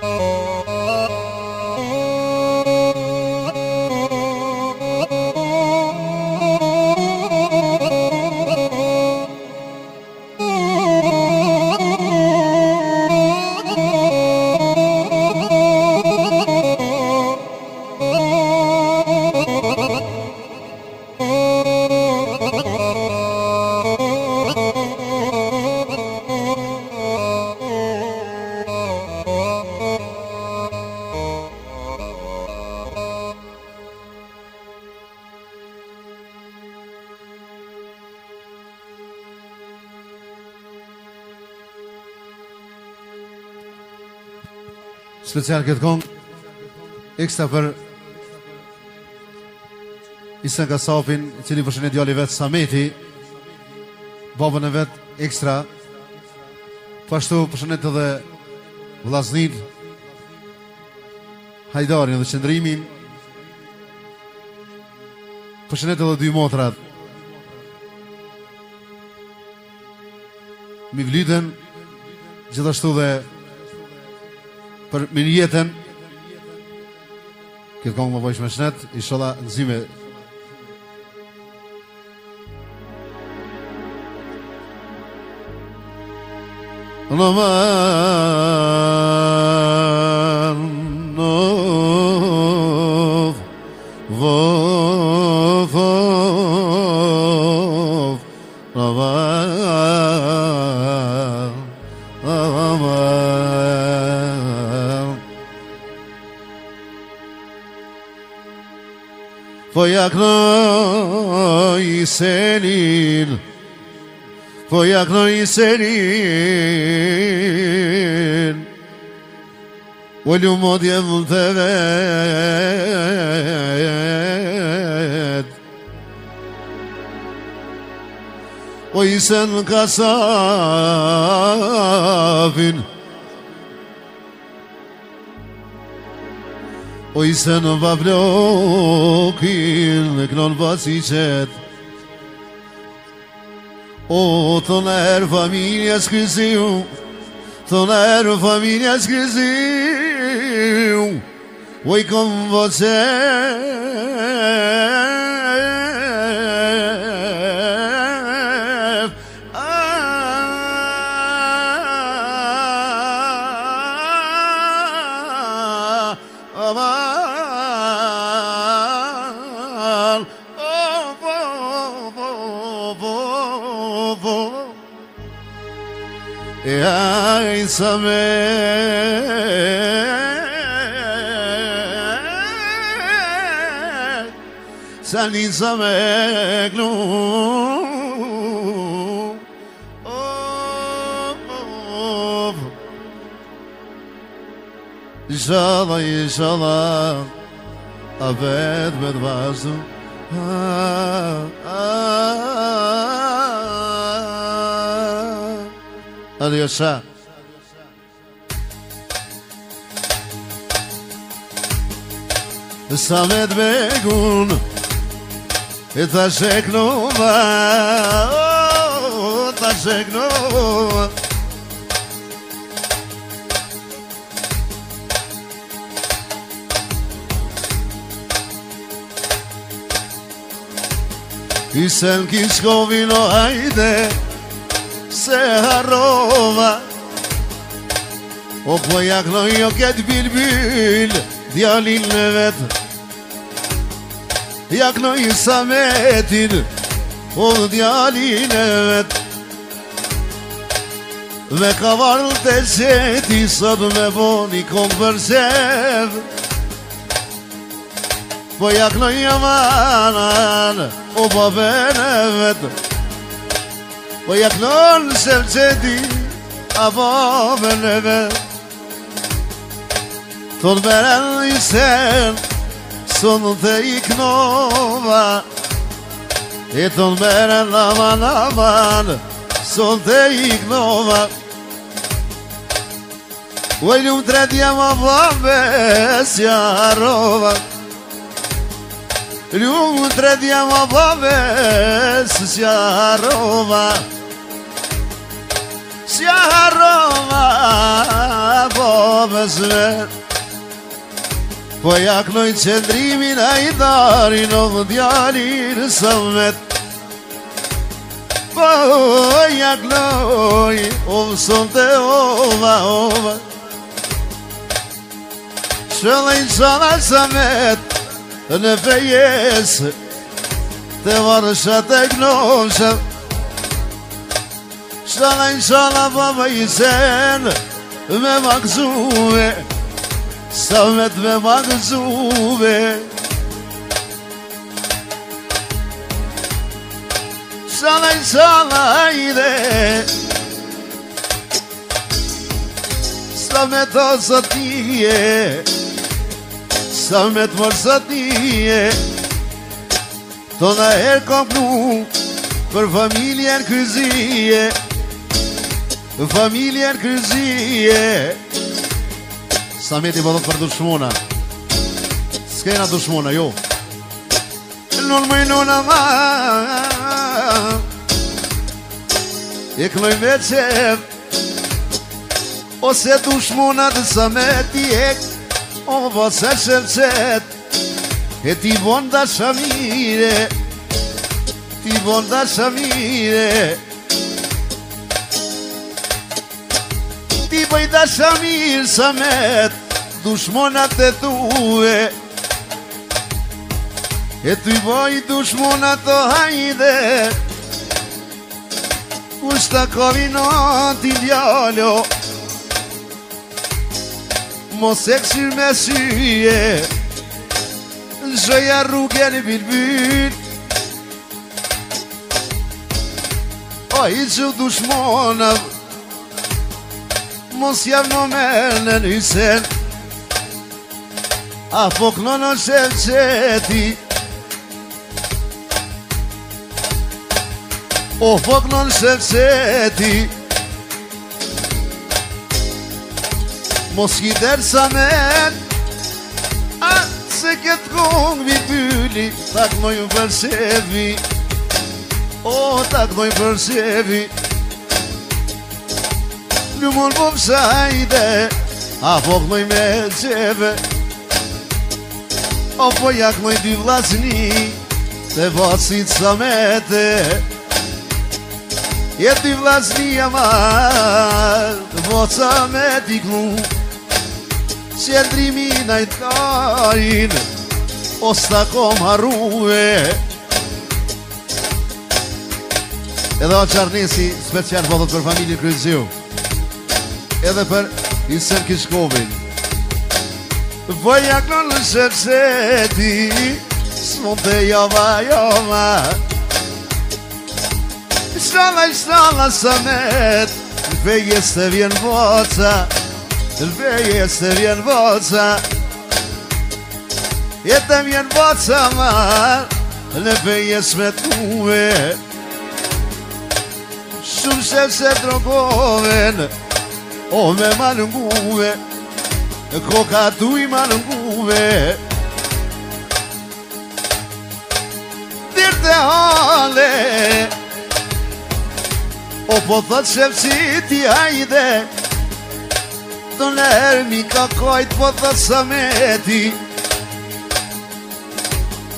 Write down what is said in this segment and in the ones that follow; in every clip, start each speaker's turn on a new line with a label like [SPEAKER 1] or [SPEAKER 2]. [SPEAKER 1] Oh.
[SPEAKER 2] special këtë kong Ekstra për Isën Kasafin Cili përshën e djali vetë Sameti Babën e vetë Ekstra Pashtu përshën e të dhe Vlasnit Hajdarin dhe qëndrimin Përshën e të dhe dy motrat Mi vlyden Gjithashtu dhe për minë jetën Këtë kongë më bëjshme shnet I shola nëzime Në më më Foyaklay senin Foyaklay senin Volum odyen tevet Oy sen kasafin oj se në pavlokin në kënon pas i o të nëherë familja shkëziu, të nëherë familja shkëziu, oj kënë vë qëtë. سمك سالين سمك oh, Inshallah, oh, oh. inshallah, abed bet vasu. Ah, ah, ah. Adiós. Ah. sa vetë me gunë e ta shëkënë oma oh, ta shëkënë i selë kështë hajde se harrova o pojak në jokët bilbil djalin e vetë Jak në i sametin O po djalin e vetë Me ka varë të qeti Sot me bo një Po jak në i amanan O po po e vetë Po jak në në shëvë qeti A babene vetë Thot veren i sen Sun të i knova E thot veren aman aman Sun të i knova U e ljumë të redja ma babe Si arrova Ljumë të redja ma babe Si arrova Si arrova Po besmet Po jaknoj qëndrimin a i darin o dhjalin së vet Po jaknoj o vëson të ova ova Shëllën qëna së vet në fejesë Të varësha të gnoshët Shëllën qëna pa vëjqenë me makëzume Shëllën Sa vet me ma gëzume Sa laj, sa dhe Sa me ta sa tije Sa me të mërë sa Tona her kam nu Për familjen kryzije Familjen kryzije Familjen kryzije Sa me ti po për dushmona Skejna dushmona, jo Nën më nëna ma E këmë me veqe Ose dushmona dhe sa e O vo se shëm E ti bënda shamire Ti bënda shamire Shkoj të shamir së met Dushmonat të tue E të i boj dushmonat të hajde Kusht të kovinat i ljallo Mos e këshir me syje Zhëja rrugë e në bilbyr O i që dushmonat mos jam në merë në një sen A fok po në po në qëtë qëti O fok në në qëtë qëti Mos ki tërë sa me A se këtë kongë vi pëlli Takë më ju përsevi O takë më ju përsevi Takë më ju një mund po pësajde A po këmëj me qeve O po jakmëj dy vlasni Të vasit sa me te Jetë dy vlasni a marë Të vasa me t'i klu Qendrimi na i t'kajin O s'ta kom harruve Edhe o qarnesi special po dhëtë për familje kryzion edhe për Insel Kishkovin Vëja kënë në shërqeti Së mund të java, java Shala, shala, sonet Në veje se vjen voca Në veje së vjen voca Jete vjen voca mar Në veje së me të uve Shumë shëfë se drogove Në O me malënguve Koka tu i malënguve Dirë të hale O po thëtë shëpë që ti hajde Të nërë mi ka kajtë po thëtë së me ti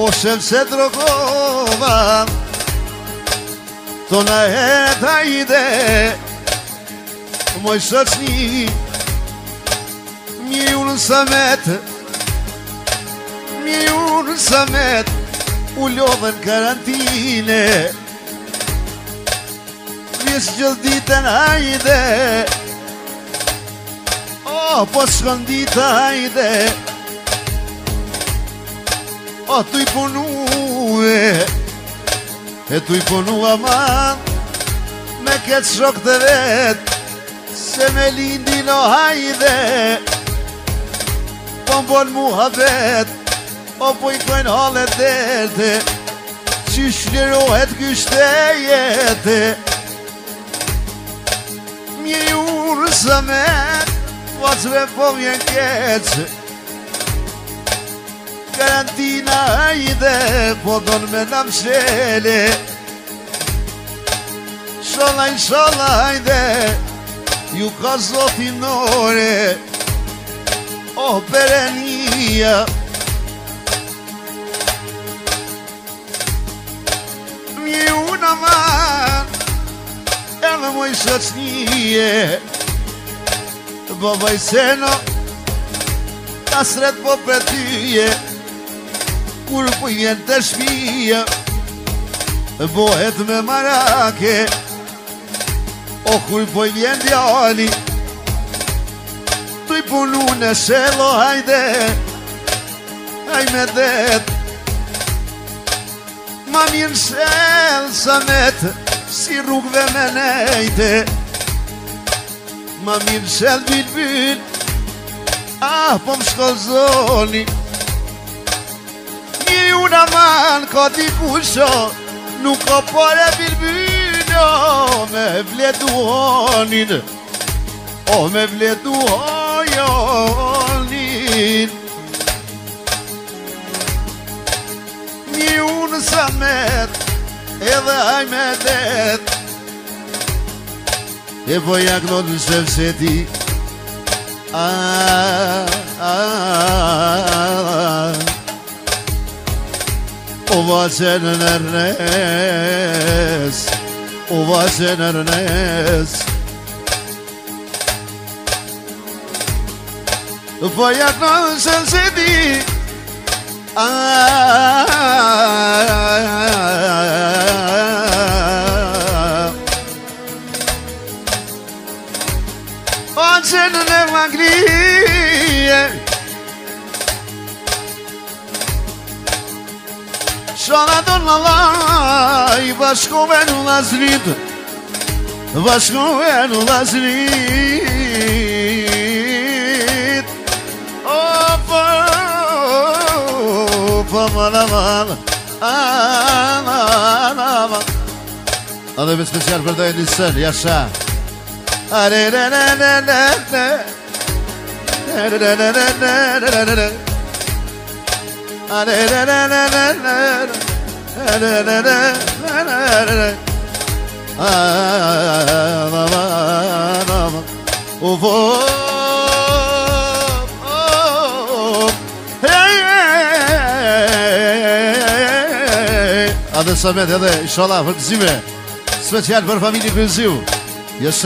[SPEAKER 2] O shëpë se drogova Të nërë të hajde hajde moj sërçni Mi unë së metë Mi unë së metë U lovë në karantine Vjesë gjithë ditën hajde oh, po shkën ditë O, oh, tu i punue E tu i punua man Me këtë shok të vetë se me lindi në hajde Po më bon mu ha vet O po, po i kojnë halet dhete Që shlirohet kështë e jetë Mje urë së me Po të po mje keqë Karantina hajde Po do në me në mshele Shola i shola hajde Ju ka zotin ore O perenia Mje unë aman E në moj shëtë një Babaj seno Asret po për tyje për po jenë të shpije Bohet me marake O kuj poj vjen djani Tuj punu në shelo hajde Haj me det Ma mirë shelë sa met Si rrugve me nejte Ma mirë në shelë bit Ah, po më shko zoni Një una manë ka di kusho Nuk ka pare bit bit O me vletu O me vletu honin Një unë sa met E dhe aj me det E po jak në një shpevës e ti O va qenë në nërës Was vaše nërnes Fojat në shënë që di Ah lalaj Baš ko meni ulazrid Baš ko meni ulazrid Opa, opa, man, man Aman, aman Adı bir spesyal burada Elisel, yaşa Are, re, re, re, re, re Are, re, re, re, re, re Re re re re re re A a a a a Ufo Adhe Samet edhe Inshallah për Special për familjë për gëzime Yes